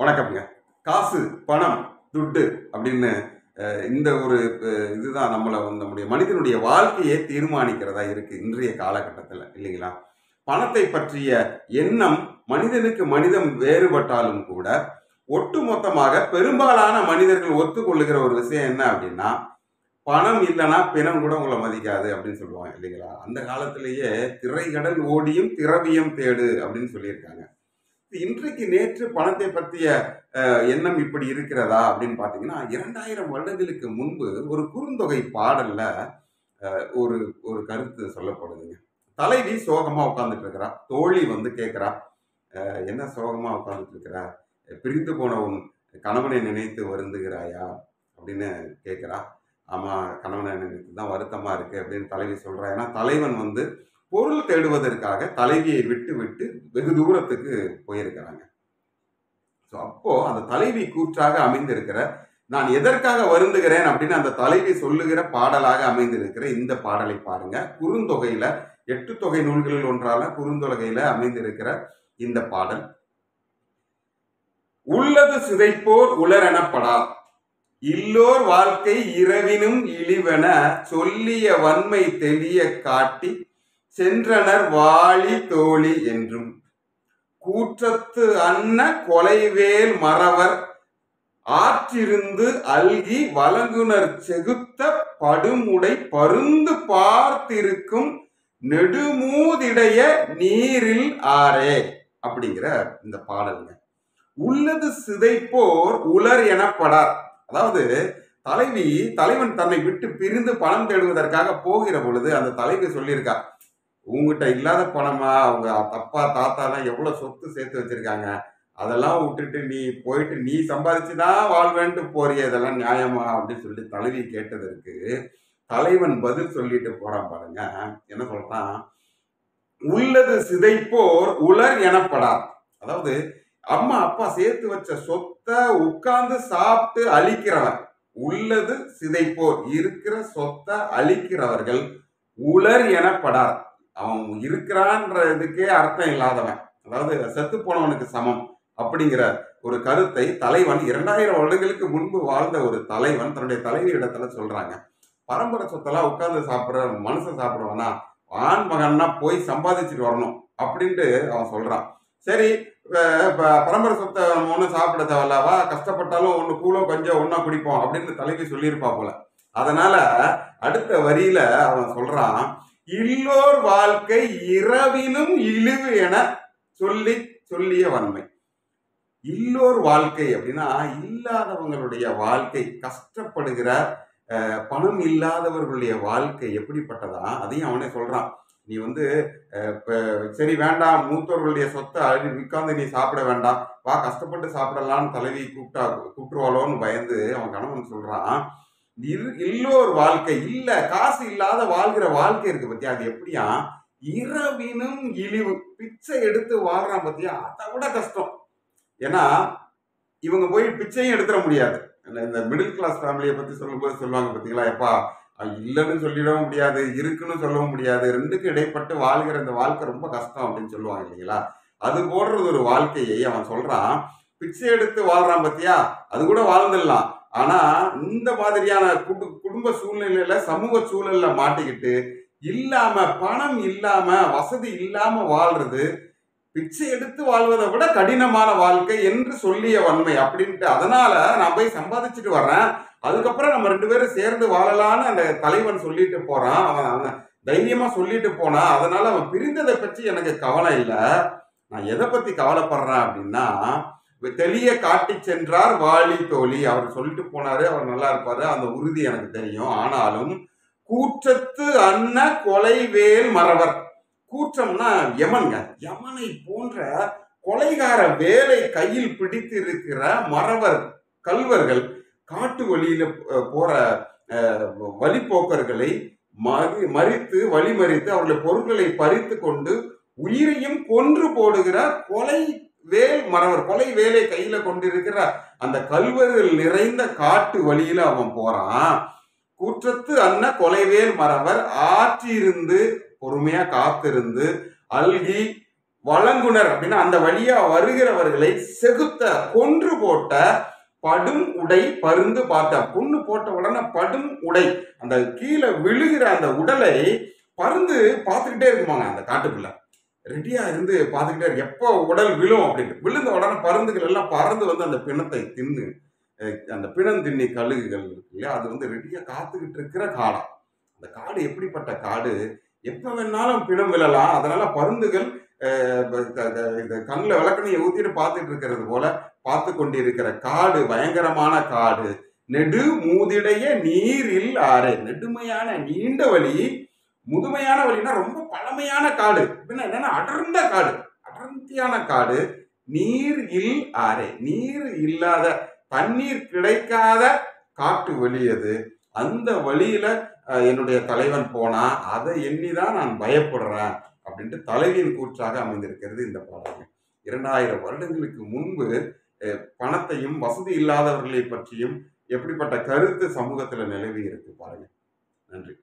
வணக்கம்ங்க. காசு பணம் துட்டு அப்படின்னு இந்த ஒரு இதுதான் நம்மளை நம்முடைய மனிதனுடைய வாழ்க்கையை தீர்மானிக்கிறதா இருக்கு இன்றைய காலகட்டத்தில் இல்லைங்களா? பணத்தை பற்றிய எண்ணம் மனிதனுக்கு மனிதம் வேறுபட்டாலும் கூட ஒட்டுமொத்தமாக பெரும்பாலான மனிதர்கள் ஒத்துக்கொள்ளுகிற ஒரு விஷயம் என்ன அப்படின்னா பணம் இல்லைன்னா பிணம் கூட உங்களை மதிக்காது அப்படின்னு சொல்லுவாங்க இல்லைங்களா? அந்த காலத்திலேயே திரைகடல் ஓடியும் திரவியம் தேடு அப்படின்னு சொல்லியிருக்காங்க. இன்றைக்கு நேற்று பணத்தை பற்றிய எண்ணம் இப்படி இருக்கிறதா அப்படின்னு பார்த்தீங்கன்னா இரண்டாயிரம் வருடங்களுக்கு முன்பு ஒரு குறுந்தொகை பாடல்ல ஒரு ஒரு கருத்து சொல்லப்படுதுங்க. தலைவி சோகமா உட்காந்துட்டு இருக்கிறா. தோழி வந்து கேட்குறா என்ன சோகமா உட்காந்துட்டு இருக்கிறா? பிரிந்து போன உன் கணவனை நினைத்து வருந்துகிறாயா? அப்படின்னு கேட்குறா. ஆமா கணவனை நினைத்து தான் வருத்தமா இருக்கு அப்படின்னு தலைவி சொல்றா. ஏன்னா தலைவன் வந்து பொருள் தேடுவதற்காக தலைவியை விட்டு விட்டு வெகு தூரத்துக்கு போயிருக்கிறாங்க. ஸோ அப்போ அந்த தலைவி கூற்றாக அமைந்திருக்கிற நான் எதற்காக வருந்துகிறேன் அப்படின்னு அந்த தலைவி சொல்லுகிற பாடலாக அமைந்திருக்கிற இந்த பாடலை பாருங்க. குறுந்தொகையில எட்டு தொகை நூல்களில் ஒன்றால குறுந்தொகையில அமைந்திருக்கிற இந்த பாடல். உள்ளது சிதைப்போர் உலரெனப்படா இல்லோர் வாழ்க்கை இரவினும் இழிவென சொல்லிய வன்மை தெளிய காட்டி சென்றனர் வாளி தோழி என்றும். கூற்றத்து அன்ன கொலைவேல் மறவர் ஆற்றிருந்து அல்கி வழங்குனர் செகுத்த படுமுடை பருந்து பார்த்திருக்கும் நெடுமூதிடைய நீரில் ஆரே அப்படிங்கிற இந்த பாடலுங்க. உள்ளது சிதைப்போர் உலர் எனப்படார். அதாவது தலைவி தலைவன் தன்னை விட்டு பிரிந்து பணம் தேடுவதற்காக போகிற பொழுது அந்த தலைவி சொல்லியிருக்கா உங்ககிட்ட இல்லாத பணமா? அவங்க அப்பா தாத்தாலாம் எவ்வளோ சொத்து சேர்த்து வச்சிருக்காங்க? அதெல்லாம் விட்டுட்டு நீ போயிட்டு நீ சம்பாதிச்சு தான் வாழ்வேன்ட்டு போறிய இதெல்லாம் நியாயமா? அப்படின்னு சொல்லி தலைவி கேட்டதற்கு தலைவன் பதில் சொல்லிட்டு போறான் பாருங்க. என்ன சொல்றான்? உள்ளது சிதைப்போர் உலர் எனப்படார். அதாவது அம்மா அப்பா சேர்த்து வச்ச சொத்தை உட்கார்ந்து சாப்பிட்டு அழிக்கிறவன் உள்ளது சிதைப்போர் இருக்கிற சொத்தை அழிக்கிறவர்கள் உலர் எனப்படார். அவன் இருக்கிறான்ற இதுக்கே அர்த்தம் இல்லாதவன். அதாவது செத்து போனவனுக்கு சமம் அப்படிங்கிற ஒரு கருத்தை தலைவன் இரண்டாயிரம் வருடங்களுக்கு முன்பு வாழ்ந்த ஒரு தலைவன் தன்னுடைய தலைவி இடத்துல சொல்றாங்க. பரம்பரை சொத்தெல்லாம் உட்கார்ந்து சாப்பிட்ற மனுஷன் சாப்பிடுவானா? ஆண் மகன்னா போய் சம்பாதிச்சுட்டு வரணும் அப்படின்ட்டு அவன் சொல்றான். சரி பரம்பரை சொத்தை நம்ம ஒன்றும் சாப்பிட தேவையில்லவா கஷ்டப்பட்டாலும் ஒன்று கூலோ கொஞ்சம் ஒன்றா குடிப்போம் அப்படின்னு தலைவி சொல்லியிருப்பா போல. அதனால அடுத்த வரியில அவன் சொல்றான் இல்லோர் வாழ்க்கை இரவினும் இழிவு என சொல்லி சொல்லிய வன்மை. இல்லோர் வாழ்க்கை அப்படின்னா இல்லாதவங்களுடைய வாழ்க்கை கஷ்டப்படுகிற பணம் இல்லாதவர்களுடைய வாழ்க்கை எப்படிப்பட்டதா அதையும் அவனே சொல்றான். நீ வந்து சரி வேண்டாம் மூத்தவர்களுடைய சொத்தை அழி உட்கார்ந்து நீ சாப்பிட வேண்டாம். வா கஷ்டப்பட்டு சாப்பிடலாம்னு தலைவி கூப்பிட்டா கூப்பிட்டுருவாளோன்னு பயந்து அவன் கணவன் சொல்றான். இல்லோர் வாழ்க்கை. இல்ல காசு இல்லாத வாழ்கிற வாழ்க்கை இருக்கு பத்தியா? அது எப்படியா? இரவினும் இழிவு. பிச்சை எடுத்து வாழ்றான் பத்தியா? அதை விட கஷ்டம். ஏன்னா இவங்க போய் பிச்சையும் எடுத்துட முடியாது. இந்த- இந்த மிடில் கிளாஸ் ஃபேமிலியை பத்தி சொல்லும்போது சொல்லுவாங்க பாத்தீங்களா? எப்பா இல்லைன்னு சொல்லிடவும் முடியாது இருக்குன்னு சொல்லவும் முடியாது. ரெண்டுக்கும் இடைப்பட்டு வாழ்கிற இந்த வாழ்க்கை ரொம்ப கஷ்டம் அப்படின்னு சொல்லுவாங்க இல்லைங்களா? அது போடுறது ஒரு வாழ்க்கையை அவன் சொல்றான். பிச்சை எடுத்து வாழ்றான் பத்தியா? அது கூட வாழ்ந்துடலாம். ஆனா இந்த மாதிரியான குடு- குடும்ப சூழ்நிலையில சமூக சூழல்ல மாட்டிக்கிட்டு இல்லாம பணம் இல்லாம வசதி இல்லாம வாழ்றது பிச்சை எடுத்து வாழ்வதை விட கடினமான வாழ்க்கை என்று சொல்லிய வன்மை அப்படின்ட்டு அதனால நான் போய் சம்பாதிச்சுட்டு வர்றேன். அதுக்கப்புறம் நம்ம ரெண்டு பேரும் சேர்ந்து வாழலாம்னு அந்த தலைவன் சொல்லிட்டு போறான். அவன் அவன் தைரியமா சொல்லிட்டு போனான் அதனால அவன் பிரிந்ததை பற்றி எனக்கு கவலை இல்லை. நான் எதை பத்தி கவலைப்படுறேன் அப்படின்னா தெளிய காட்டி சென்றார் வாலி தோழி. அவர் சொல்லிட்டு போனாரு அவர் நல்லா இருப்பாரு அந்த உறுதி எனக்கு தெரியும். ஆனாலும் கூற்றத்து அன்ன கொலைவேல் மறவர். கூற்றம்னா யமன்ங்க. யமனை போன்ற கொலைகார வேலை கையில் பிடித்து இருக்கிற மறவர் கல்வர்கள் காட்டு வழியில போற வழிபோக்கர்களை வழிப்போக்கர்களை மறி மறித்து வழிமறித்து அவருடைய பொருட்களை பறித்து கொண்டு உயிரையும் கொன்று போடுகிற கொலை வேல் மறவர் கொலை வேலை கையில கொண்டிருக்கிற அந்த கல்வர்கள் நிறைந்த காட்டு வழியில அவன் போறான். கூற்றத்து அன்ன கொலைவேல் மறவர் ஆற்றியிருந்து பொறுமையா காத்திருந்து அல்கி வழங்குனர் அப்படின்னா அந்த வழியா வருகிறவர்களை செகுத்த கொன்று போட்ட படும் உடை பருந்து பார்த்த பொண்ணு போட்ட உடனே படும் உடை அந்த கீழே விழுகிற அந்த உடலை பருந்து பார்த்துக்கிட்டே இருக்குமாங்க அந்த காட்டுக்குள்ள. ரெடியா இருந்து பார்த்துக்கிட்டே எப்போ உடல் விழும் அப்படின்ட்டு. விழுந்த உடனே பருந்துகள் எல்லாம் பறந்து வந்து அந்த பிணத்தை தின்னு அந்த பிணந்திண்ணி கழுகுகள் இருக்கு இல்லையா? அது வந்து ரெடியா காத்துக்கிட்டு இருக்கிற காடா. அந்த காடு எப்படிப்பட்ட காடு? எப்போ வேணாலும் பிணம் விழலாம். அதனால பருந்துகள் இந்த கண்ணில் விளக்கணையை ஊற்றிட்டு பார்த்துட்டு இருக்கிறது போல பார்த்து கொண்டிருக்கிற காடு பயங்கரமான காடு. நெடு மூதிடைய நீரில் ஆறு. நெடுமையான நீண்ட வழி முதுமையான வழினா ரொம்ப பழமையான காடு. என்னன்னா அடர்ந்த காடு. அடர்த்தியான காடு. நீர் இல் ஆரே நீர் இல்லாத தண்ணீர் கிடைக்காத காட்டு வழி அது. அந்த வழியில என்னுடைய தலைவன் போனா அதை எண்ணிதான் நான் பயப்படுறேன் அப்படின்ட்டு தலைவியின் கூற்றாக அமைந்திருக்கிறது இந்த பாடல் இரண்டாயிரம் வருடங்களுக்கு முன்பு பணத்தையும் வசதி இல்லாதவர்களை பற்றியும் எப்படிப்பட்ட கருத்து சமூகத்துல நிலவி இருக்கு பாருங்க. நன்றி.